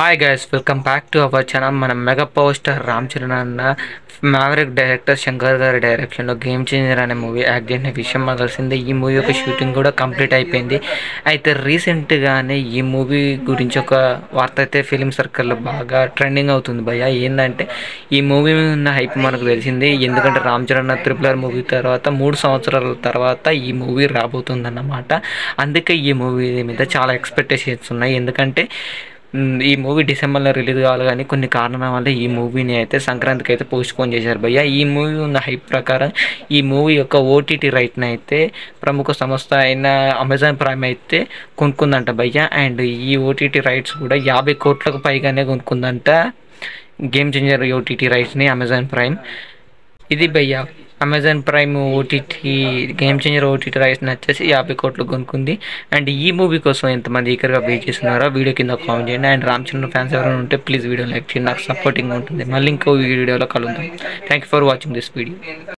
Hi guys welcome back to our channel మన mega power star Ram Charan అన్న maverick director Shankar గారి డైరెక్షన్లో game changer అనే movie act చేసిన విషయం మాకు తెలిసిందే. ఈ మూవీ యొక్క షూటింగ్ కూడా కంప్లీట్ అయిపోయింది. అయితే రీసెంట్గానే ఈ మూవీ గురించి ఒక వార్త అయితే ఫిలిం సర్కిల్లో బాగా ట్రెండింగ్ అవుతుంది భయ్య. ఏంటంటే ఈ మూవీ మీద ఉన్న హైప్ మనకు తెలిసింది. ఎందుకంటే రామ్ చరణ్ త్రిపులర్ మూవీ తర్వాత మూడు సంవత్సరాల తర్వాత ఈ మూవీ రాబోతుందన్నమాట. అందుకే ఈ మూవీ మీద చాలా ఎక్స్పెక్టేషన్స్ ఉన్నాయి. ఎందుకంటే ఈ మూవీ డిసెంబర్లో రిలీజ్ కావాలి కానీ కొన్ని కారణాల వల్ల ఈ మూవీని అయితే సంక్రాంతికి అయితే పోస్ట్పోన్ చేశారు. భయ్య ఈ మూవీ ఉన్న హైప్ ప్రకారం ఈ మూవీ యొక్క ఓటీటీ రైట్ని అయితే ప్రముఖ సంస్థ అయిన అమెజాన్ ప్రైమ్ అయితే కొనుక్కుందంట భయ్య. అండ్ ఈ ఓటీటీ రైట్స్ కూడా యాభై కోట్లకు పైగానే కొనుక్కుందంట. గేమ్ చేంజర్ ఓటీటీ రైట్స్ని అమెజాన్ ప్రైమ్. ఇది భయ్య Amazon Prime OTT game changer OTT rights వచ్చేసి యాభై కోట్లు కొనుక్కుంది. అండ్ ఈ మూవీ కోసం ఎంతమంది ఈకర్గా వెయిట్ చేస్తున్నారో వీడియో కింద కామెంట్ చేయండి. అండ్ రామ్ చంద్ర ఫ్యాన్స్ ఎవరైనా ఉంటే ప్లీజ్ వీడియో లైక్ చేయండి. నాకు సపోర్టింగ్ ఉంటుంది. మళ్ళీ ఇంకో వీడియోలో కలుద్దాం. Thank you for watching this video